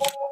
you